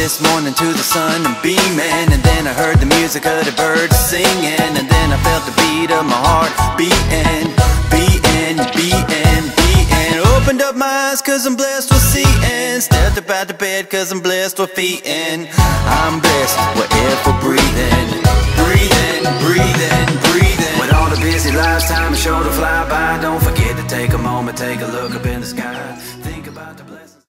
this morning to the sun and beaming. And then I heard the music of the birds singing. And then I felt the beat of my heart beating Beating, beating, beating. Opened up my eyes cause I'm blessed with seeing. Stepped up out the bed cause I'm blessed with feeding. I'm blessed with air for breathing Breathing, breathing, breathing. With all the busy lives, time is sure to fly by. Don't forget to take a moment, take a look up in the sky. Think about the blessings